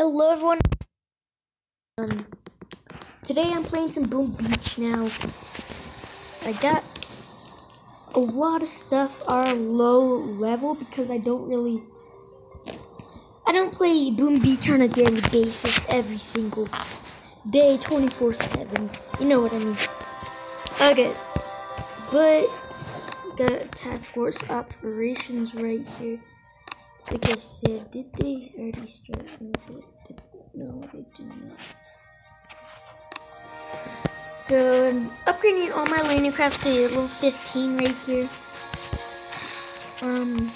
Hello everyone. Um, today I'm playing some Boom Beach now. I got a lot of stuff are low level because I don't really I don't play Boom Beach on a daily basis every single day 24/7. You know what I mean. Okay. But got task force operations right here. I said, did they already start? No, they did not. So I'm upgrading all my landing craft to level 15 right here. Um,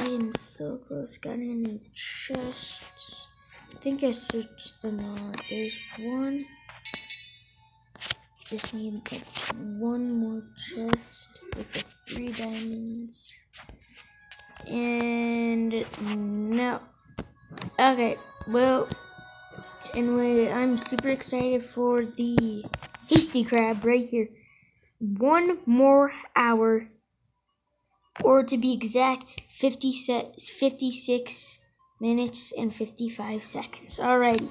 I am so close. Got any chests? I think I searched them all. There's one. Just need like one more chest with the three diamonds. And no. Okay, well, anyway, I'm super excited for the Hasty Crab right here. One more hour, or to be exact, 50 set, 56 minutes and 55 seconds. Alrighty,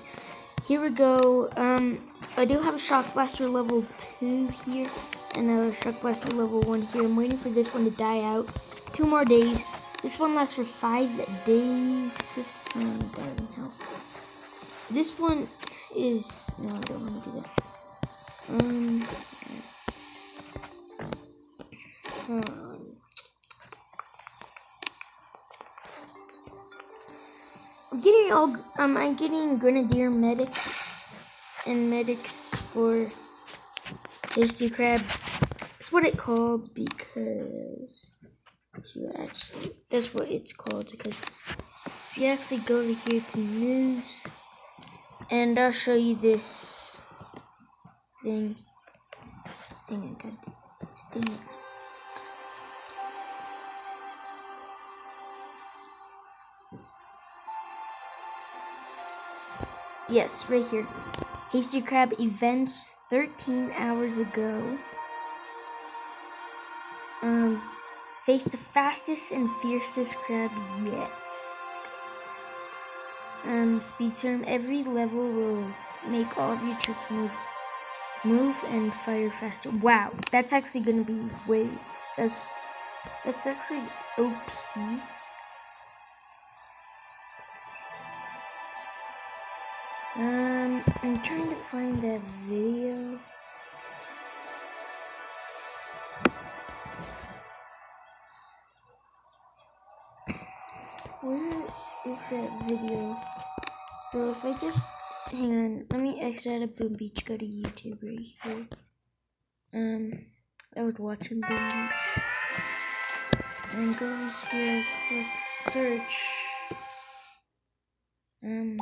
here we go. Um, I do have a Shock Blaster level 2 here, another Shock Blaster level 1 here. I'm waiting for this one to die out. Two more days. This one lasts for 5 days, 15,000 health. This one is... No, I don't want to do that. Um... um I'm getting all um I'm getting grenadier medics and medics for Hasty Crab. That's what it called because you actually that's what it's called because if you actually go over here to news and I'll show you this thing. Dang it, God dang it. Yes, right here. Hasty Crab events 13 hours ago. The fastest and fiercest crab yet. Um, speed term. Every level will make all of your troops move, move and fire faster. Wow, that's actually gonna be way. That's that's actually OP. Um, I'm trying to find that video. Is that video? So if I just hang on, let me exit out of Boom Beach, go to YouTube right here. Um, I was watching Boom Beach, and go here, click search. Um,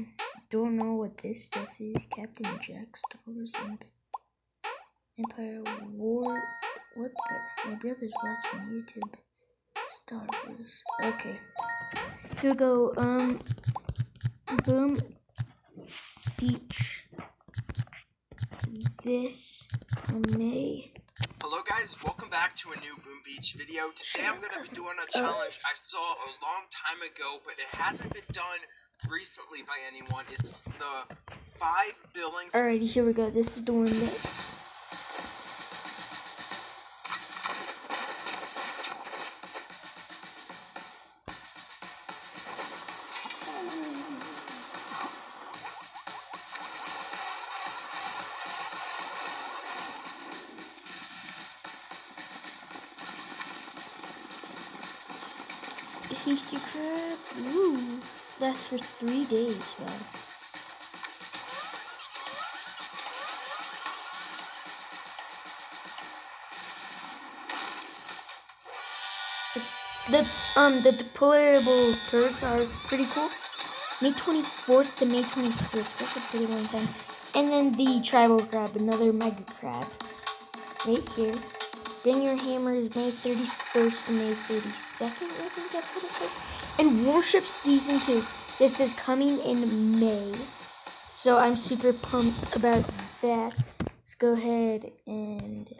don't know what this stuff is. Captain Jack Stars Empire War. What the? My brother's watching YouTube. Star Wars. Okay. Here we go. Um, Boom Beach. This May. Hello guys, welcome back to a new Boom Beach video. Today I'm gonna be doing a challenge I saw a long time ago, but it hasn't been done recently by anyone. It's the five billings. Alrighty, here we go. This is the one that. Hasty crab. Ooh, That's for three days, wow. The um the deployable turrets are pretty cool. May 24th to May 26th. That's a pretty long time. And then the tribal crab, another mega crab, right here. Then your hammer is May 31st to May 32nd. I think that's what it says. And Warship Season 2 just is coming in May. So I'm super pumped about that. Let's go ahead and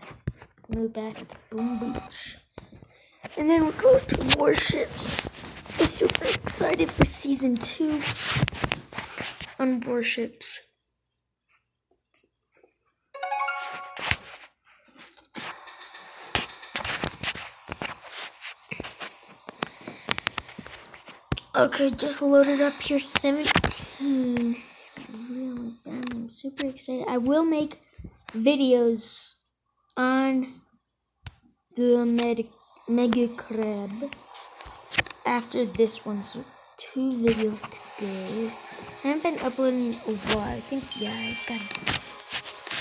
move back to Boom Beach. And then we'll go to Warships. I'm super excited for Season 2. on warships. Okay, just loaded up here 17. Really, I'm super excited. I will make videos on the med mega crab after this one. So two videos today. I haven't been uploading a while. I think yeah, I got it.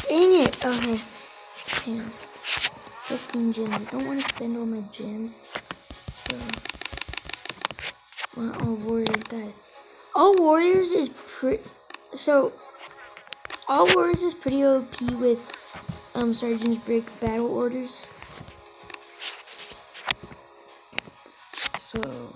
Dang it. Okay. Damn. 15 gems. I don't want to spend all my gems. So all warriors got it. All warriors is pretty. So, all warriors is pretty OP with um sergeants break battle orders. So.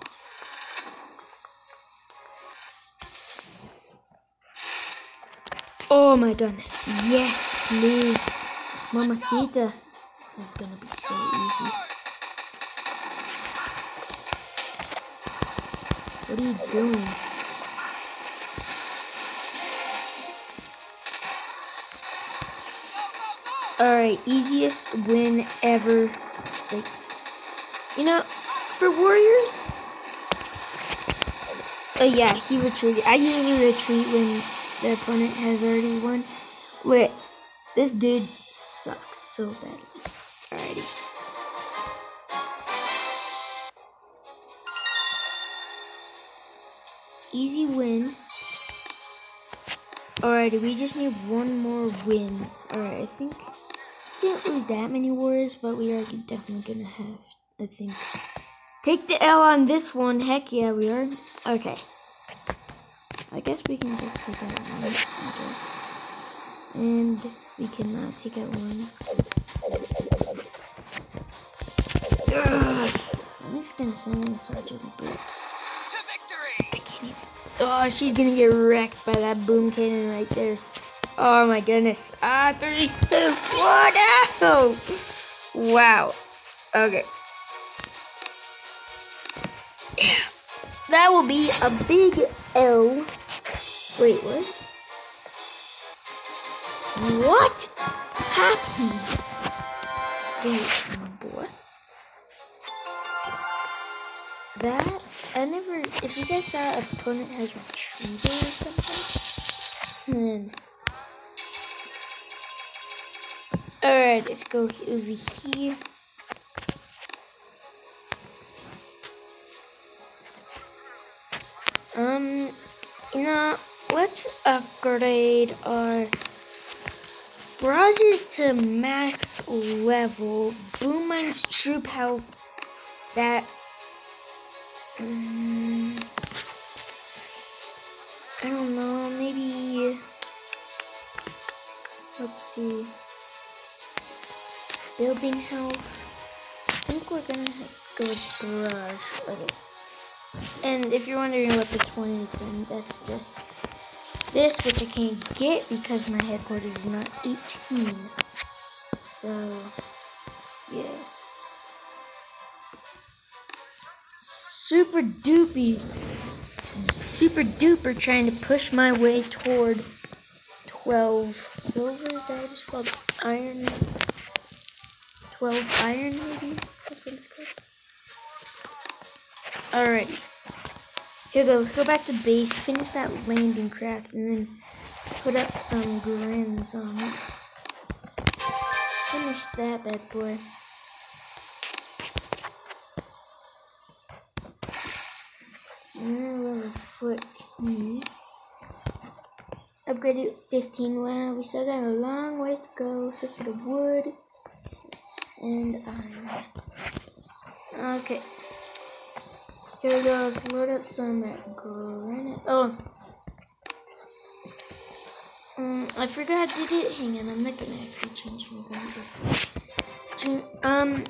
Oh my goodness. Yes, please. Mamacita. This is gonna be so easy. What are you doing? Alright, easiest win ever. Like, you know, for Warriors, oh yeah, he retreated. I usually retreat when the opponent has already won. Wait, this dude sucks so badly. Alrighty, we just need one more win. Alright, I think we didn't lose that many wars, but we are definitely gonna have, I think. Take the L on this one. Heck yeah, we are. Okay. I guess we can just take out one. And we cannot take out one. Ugh. I'm just gonna send in Sergeant Oh, she's gonna get wrecked by that boom cannon right there. Oh my goodness. Ah, three, two, one, oh! Wow. Okay. That will be a big L. Wait, what? What happened? Wait, what? That I never. If you guys saw opponent has retreated or something, then. Alright, let's go over here. Um, you know, let's upgrade our barrages to max level. Boom mine's troop health. That. Um, I don't know, maybe. Let's see. Building health. I think we're gonna go with barrage. Okay. And if you're wondering what this one is, then that's just this, which I can't get because my headquarters is not 18. So, yeah. Super doopy, super duper trying to push my way toward 12 silver. Is that what it's called? Iron. 12 iron, maybe? That's what it's called. Alright. Here we go. Let's go back to base, finish that landing craft, and then put up some grins on it. Finish that bad boy. Level 14. Upgraded 15. Wow, we still got a long ways to go. So for the wood and iron. Okay. Here we go. Let's load up some granite. Oh. Um, I forgot did it. Hang on, I'm not gonna actually change my granite. Um,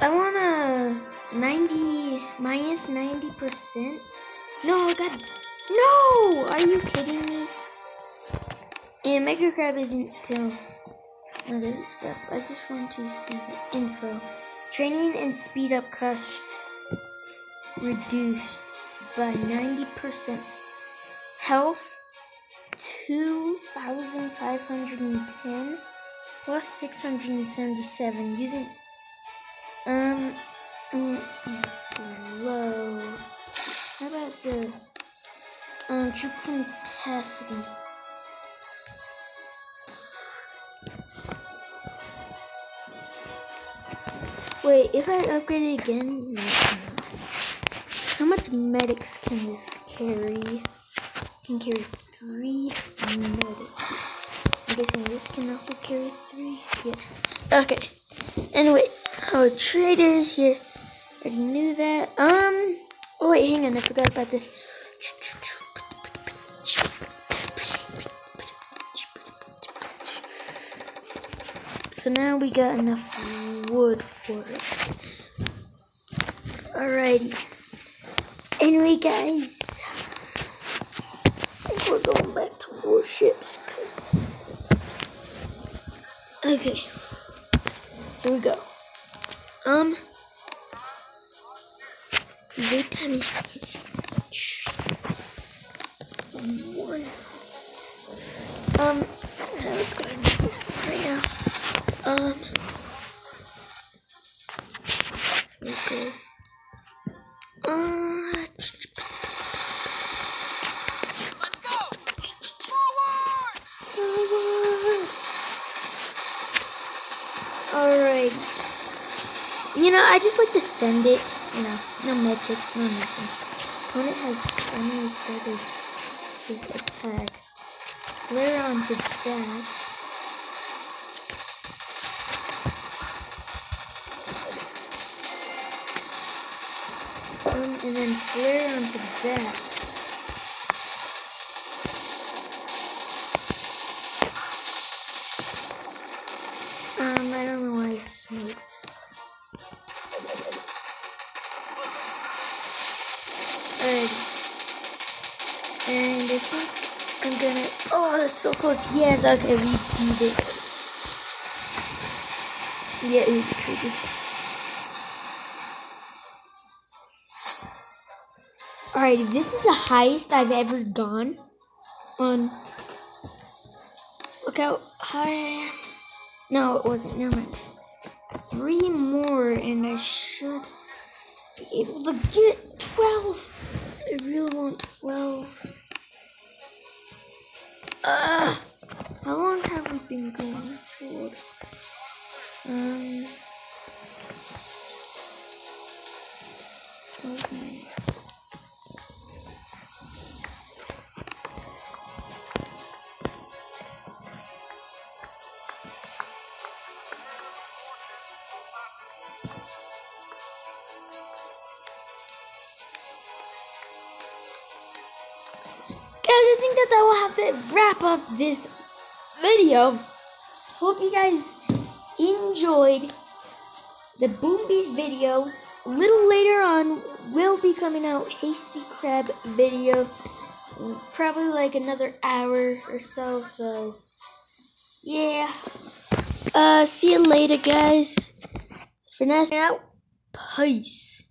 I want a 90 minus 90 No, God, no! Are you kidding me? And Mega Crab isn't till other stuff. I just want to see the info. Training and speed up costs reduced by 90%. Health 2,510 plus 677 using um let's be slow. How about the um capacity? Wait, if I upgrade it again, no, how much medics can this carry? Can carry three medics. I'm guessing this can also carry three. Yeah. Okay. Anyway, our trader is here. Already knew that. Um. Oh wait, hang on. I forgot about this. So now we got enough wood for it. Alrighty. Anyway, guys, I think we're going back to warships. Okay, here we go. Um, wait time is one. Um, let's go ahead that right now. Um, okay. Uh, Let's go! Forward! Alright. You know, I just like to send it. Know, no medkits, no nothing. Opponent has finally started his attack. Flare onto that. Um, and then flare onto that. So close. Yes, okay, we beat it. Yeah, it retreated. Alright, this is the highest I've ever gone on. Look how high No, it wasn't. Never mind. Three more, and I should be able to get 12. I really want 12. Ugh. How long have we been going for? Um. Guys, I think that that will have to wrap up this video. Hope you guys enjoyed the Boom Beach video. A little later on will be coming out Hasty Crab video. Probably like another hour or so, so yeah. Uh see you later guys. Now out. Peace.